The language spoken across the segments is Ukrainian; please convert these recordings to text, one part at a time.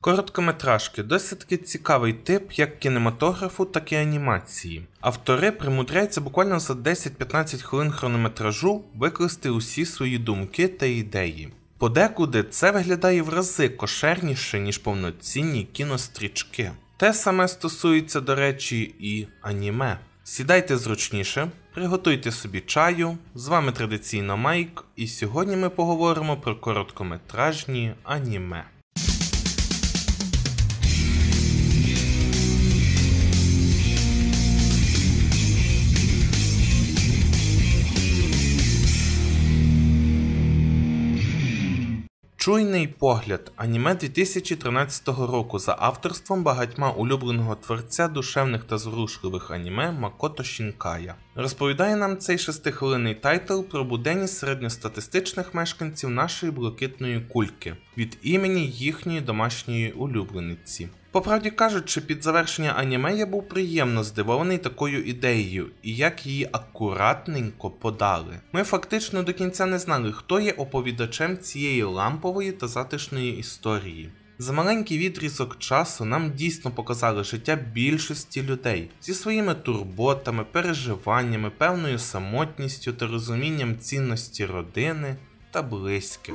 Короткометражки досить таки цікавий тип як кінематографу, так і анімації. Автори примудряються буквально за 10-15 хвилин хронометражу викласти усі свої думки та ідеї. Подекуди це виглядає в рази кошерніше, ніж повноцінні кінострічки. Те саме стосується, до речі, і аніме. Сідайте зручніше, приготуйте собі чаю. З вами традиційно Майк, і сьогодні ми поговоримо про короткометражні аніме. Чуйний погляд аніме 2013 року за авторством багатьма улюбленого творця душевних та зворушливих аніме Макото Шінкая. Розповідає нам цей шестихвилинний тайтл про буденність середньостатистичних мешканців нашої блакитної кульки від імені їхньої домашньої улюблениці. По правді кажучи, під завершення аніме я був приємно здивований такою ідеєю і як її акуратненько подали. Ми фактично до кінця не знали, хто є оповідачем цієї лампової та затишної історії. За маленький відрізок часу нам дійсно показали життя більшості людей зі своїми турботами, переживаннями, певною самотністю та розумінням цінності родини та близьких.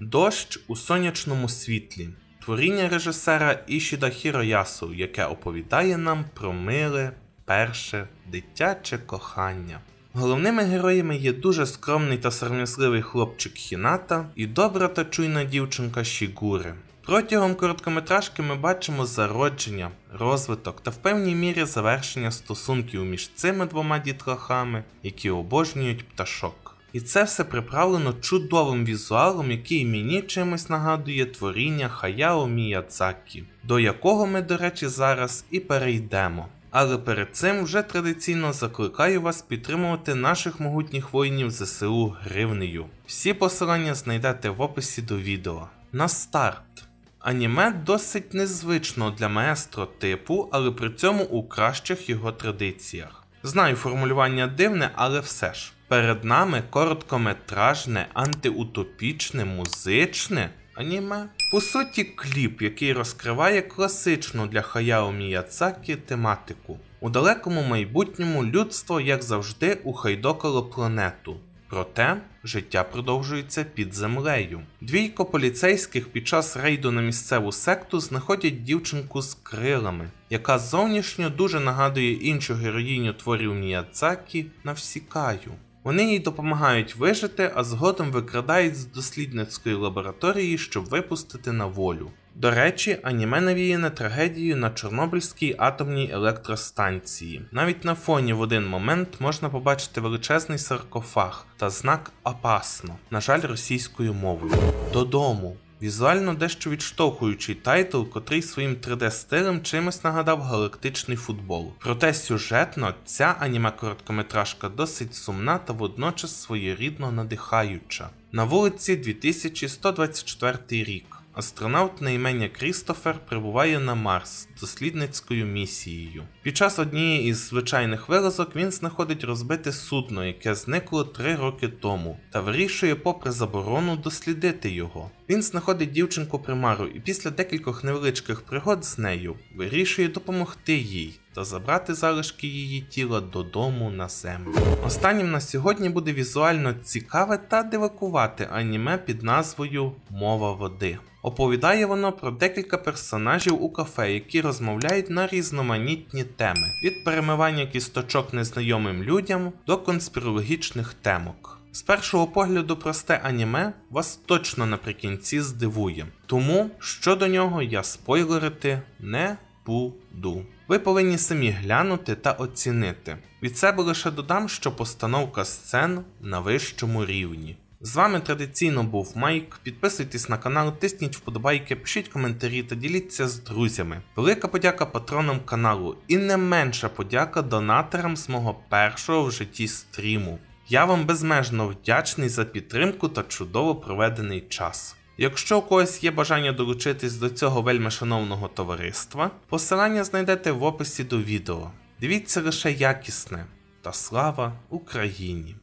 Дощ у сонячному світлі. Творіння режисера Ішіда Хіроясу, яке оповідає нам про миле, перше, дитяче кохання. Головними героями є дуже скромний та сором'язливий хлопчик Хіната і добра та чуйна дівчинка Шігури. Протягом короткометражки ми бачимо зародження, розвиток та в певній мірі завершення стосунків між цими двома дітлахами, які обожнюють пташок. І це все приправлено чудовим візуалом, який мені чимось нагадує творіння Хаяо Міядзакі, до якого ми, до речі, зараз і перейдемо. Але перед цим вже традиційно закликаю вас підтримувати наших могутніх воїнів ЗСУ гривнею. Всі посилання знайдете в описі до відео. На старт. Аніме досить незвично для маестро типу, але при цьому у кращих його традиціях. Знаю, формулювання дивне, але все ж. Перед нами короткометражне, антиутопічне, музичне аніме. По суті, кліп, який розкриває класичну для Хаяо Міядзакі тематику. У далекому майбутньому людство, як завжди, ухайдокало планету. Проте життя продовжується під землею. Двійко поліцейських під час рейду на місцеву секту знаходять дівчинку з крилами, яка зовнішньо дуже нагадує іншу героїню творів Міядзакі Навсікаю. Вони їй допомагають вижити, а згодом викрадають з дослідницької лабораторії, щоб випустити на волю. До речі, аніме навіяне трагедією на Чорнобильській атомній електростанції. Навіть на фоні в один момент можна побачити величезний саркофаг та знак опасно, на жаль, російською мовою. Додому. Візуально дещо відштовхуючий тайтл, котрий своїм 3D-стилем чимось нагадав галактичний футбол. Проте сюжетно ця аніме короткометражка досить сумна та водночас своєрідно надихаюча. На вулиці 2124 рік. Астронавт на ім'я Крістофер прибуває на Марс дослідницькою місією. Під час однієї із звичайних вилазок він знаходить розбите судно, яке зникло три роки тому, та вирішує, попри заборону, дослідити його. Він знаходить дівчинку примару і після декількох невеличких пригод з нею вирішує допомогти їй та забрати залишки її тіла додому на землю. Останнім на сьогодні буде візуально цікаве та дивакувати аніме під назвою Мова води. Оповідає воно про декілька персонажів у кафе, які розмовляють на різноманітні теми: від перемивання кісточок незнайомим людям до конспірологічних темок. З першого погляду просте аніме вас точно наприкінці здивує, тому щодо нього я спойлерити не буду. Ви повинні самі глянути та оцінити. Від себе лише додам, що постановка сцен на вищому рівні. З вами традиційно був Майк. Підписуйтесь на канал, тисніть вподобайки, пишіть коментарі та діліться з друзями. Велика подяка патронам каналу і не менша подяка донаторам з мого першого в житті стріму. Я вам безмежно вдячний за підтримку та чудово проведений час. Якщо у когось є бажання долучитись до цього вельми шановного товариства, посилання знайдете в описі до відео. Дивіться лише якісне та слава Україні!